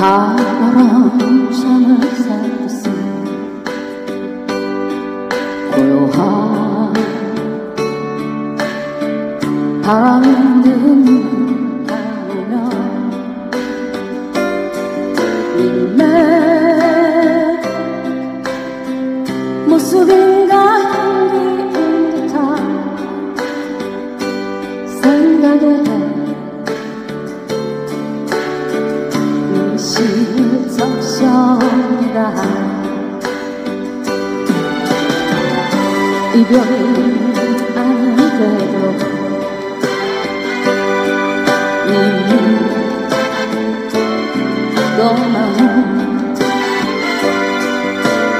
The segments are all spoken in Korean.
가을한 잠을 샀 바람이 드는 밤이면 내 모습인가 향기인 듯한 생각에 시적셔라 이별이 아닌데도 떠나는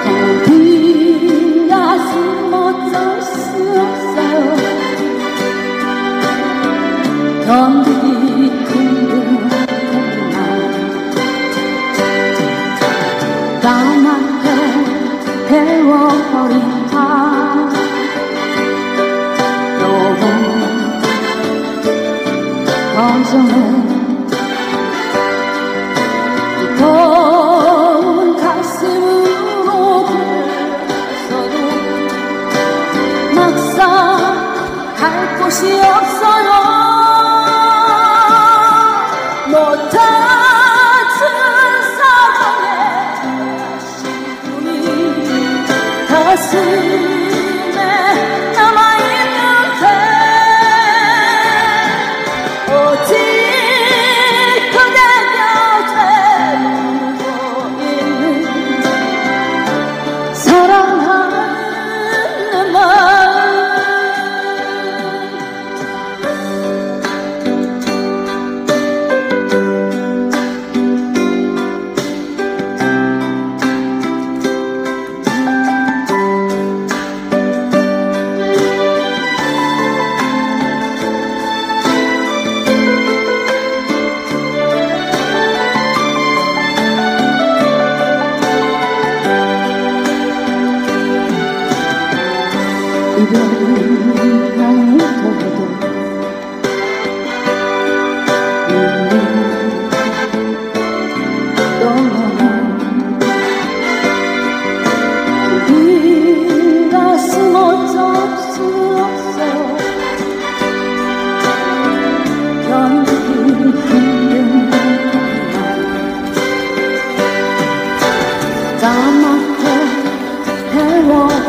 텅빈 가슴 어쩔 수 없어요 견디기 힘든 까맣게 태워버린 밤 걱정해 곳이 없어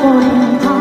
태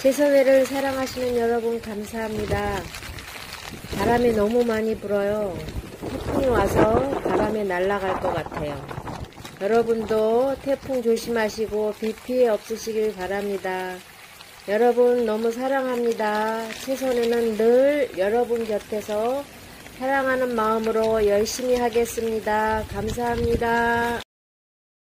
제서회를 사랑하시는 여러분 감사합니다. 바람이 너무 많이 불어요. 태풍이 와서 바람에 날아갈 것 같아요. 여러분도 태풍 조심하시고 비 피해 없으시길 바랍니다. 여러분 너무 사랑합니다. 최선에는 늘 여러분 곁에서 사랑하는 마음으로 열심히 하겠습니다. 감사합니다.